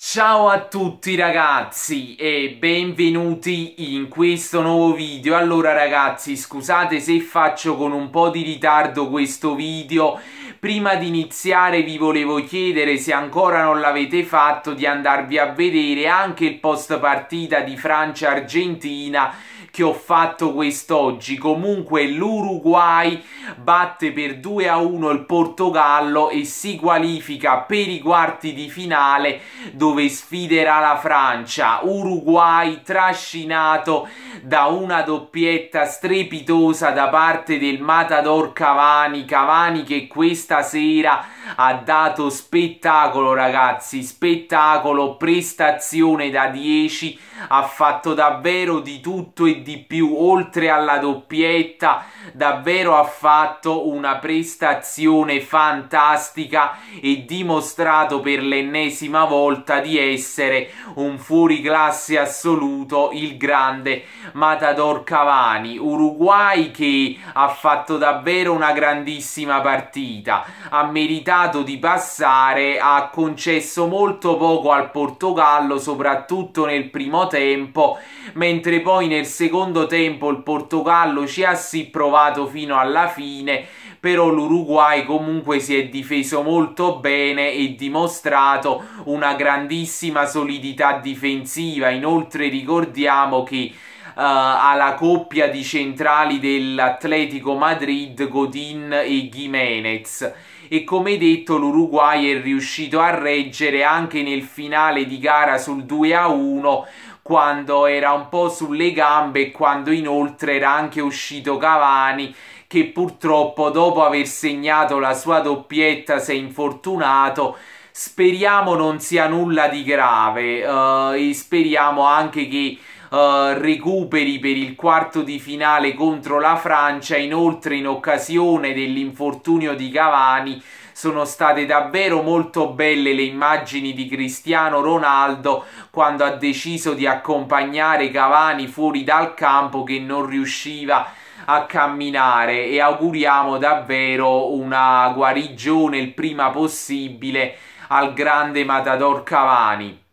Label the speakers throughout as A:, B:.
A: Ciao a tutti ragazzi e benvenuti in questo nuovo video. Allora ragazzi scusate se faccio con un po' di ritardo questo video. Prima di iniziare vi volevo chiedere se ancora non l'avete fatto di andarvi a vedere anche il post partita di Francia-Argentina che ho fatto quest'oggi. Comunque l'Uruguay batte per 2 a 1 il Portogallo e si qualifica per i quarti di finale dove sfiderà la Francia. Uruguay trascinato da una doppietta strepitosa da parte del Matador Cavani. Cavani che questa sera ha dato spettacolo ragazzi, spettacolo, prestazione da 10, ha fatto davvero di tutto e di più, oltre alla doppietta, davvero ha fatto una prestazione fantastica e dimostrato per l'ennesima volta di essere un fuoriclasse assoluto il grande Matador Cavani, Uruguay che ha fatto davvero una grandissima partita, ha meritato di passare, ha concesso molto poco al Portogallo, soprattutto nel primo tempo, mentre poi nel secondo tempo il Portogallo ci ha sì provato fino alla fine, però l'Uruguay comunque si è difeso molto bene e dimostrato una grandissima solidità difensiva. Inoltre ricordiamo che uh, alla coppia di centrali dell'Atletico Madrid, Godin e Jimenez e come detto l'Uruguay è riuscito a reggere anche nel finale di gara sul 2 a 1 quando era un po' sulle gambe e quando inoltre era anche uscito Cavani che purtroppo dopo aver segnato la sua doppietta si è infortunato. Speriamo non sia nulla di grave uh, e speriamo anche che uh, recuperi per il quarto di finale contro la Francia. Inoltre, in occasione dell'infortunio di Cavani, sono state davvero molto belle le immagini di Cristiano Ronaldo quando ha deciso di accompagnare Cavani fuori dal campo che non riusciva a camminare e auguriamo davvero una guarigione il prima possibile al grande Matador Cavani.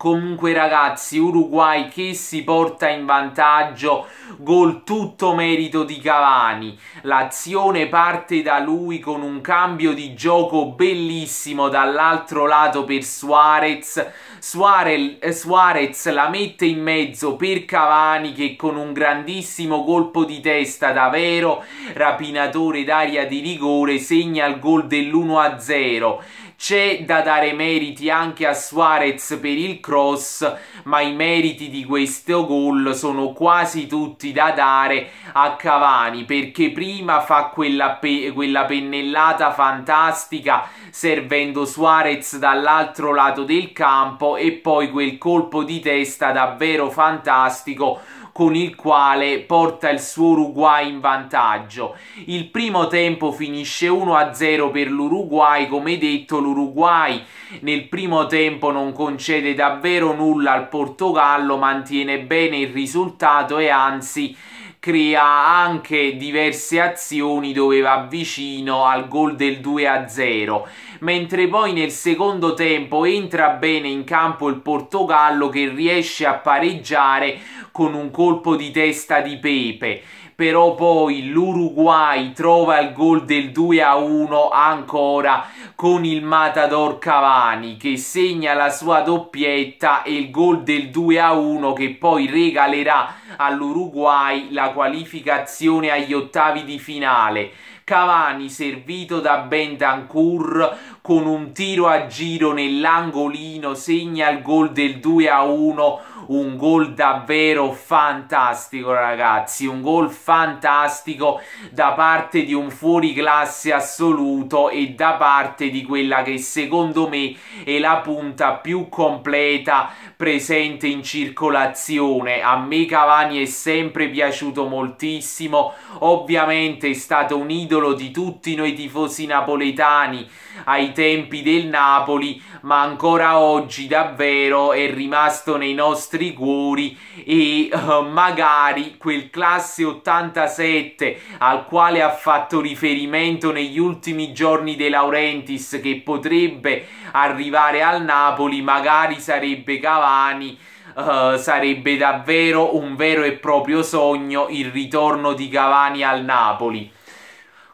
A: Comunque ragazzi, Uruguay che si porta in vantaggio, gol tutto merito di Cavani. L'azione parte da lui con un cambio di gioco bellissimo dall'altro lato per Suarez. Suarez, eh, Suarez la mette in mezzo per Cavani che con un grandissimo colpo di testa da vero rapinatore d'aria di rigore segna il gol dell'1-0 c'è da dare meriti anche a Suarez per il cross, ma i meriti di questo gol sono quasi tutti da dare a Cavani perché prima fa quella, pe quella pennellata fantastica servendo Suarez dall'altro lato del campo e poi quel colpo di testa davvero fantastico con il quale porta il suo Uruguay in vantaggio. Il primo tempo finisce 1-0 per l'Uruguay, come detto l'Uruguay nel primo tempo non concede davvero nulla al Portogallo, mantiene bene il risultato e anzi crea anche diverse azioni dove va vicino al gol del 2-0 mentre poi nel secondo tempo entra bene in campo il Portogallo che riesce a pareggiare con un colpo di testa di Pepe però poi l'Uruguay trova il gol del 2 a 1 ancora con il Matador Cavani che segna la sua doppietta e il gol del 2 a 1 che poi regalerà all'Uruguay la qualificazione agli ottavi di finale. Cavani servito da Bentancur con un tiro a giro nell'angolino segna il gol del 2 a 1 un gol davvero fantastico ragazzi, un gol fantastico da parte di un fuoriclasse assoluto e da parte di quella che secondo me è la punta più completa presente in circolazione. A me Cavani è sempre piaciuto moltissimo, ovviamente è stato un idolo di tutti noi tifosi napoletani. Ai tempi del Napoli, ma ancora oggi davvero è rimasto nei nostri cuori e uh, magari quel classe 87 al quale ha fatto riferimento negli ultimi giorni De Laurentiis che potrebbe arrivare al Napoli magari sarebbe Cavani uh, sarebbe davvero un vero e proprio sogno il ritorno di Cavani al Napoli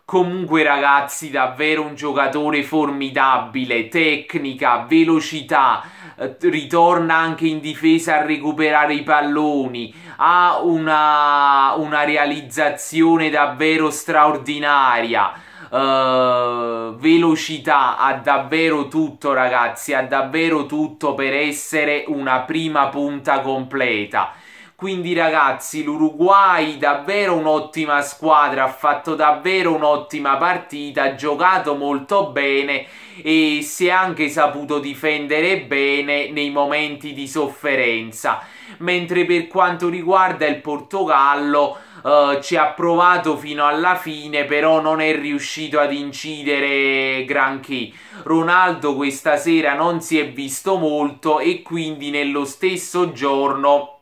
A: Comunque ragazzi, davvero un giocatore formidabile, tecnica, velocità, eh, ritorna anche in difesa a recuperare i palloni, ha una, una realizzazione davvero straordinaria, uh, velocità, ha davvero tutto ragazzi, ha davvero tutto per essere una prima punta completa. Quindi ragazzi l'Uruguay davvero un'ottima squadra, ha fatto davvero un'ottima partita, ha giocato molto bene e si è anche saputo difendere bene nei momenti di sofferenza. Mentre per quanto riguarda il Portogallo uh, ci ha provato fino alla fine però non è riuscito ad incidere granché. Ronaldo questa sera non si è visto molto e quindi nello stesso giorno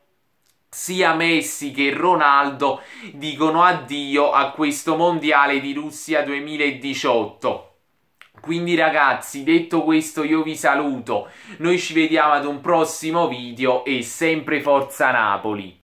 A: sia Messi che Ronaldo dicono addio a questo mondiale di Russia 2018. Quindi ragazzi, detto questo io vi saluto, noi ci vediamo ad un prossimo video e sempre Forza Napoli!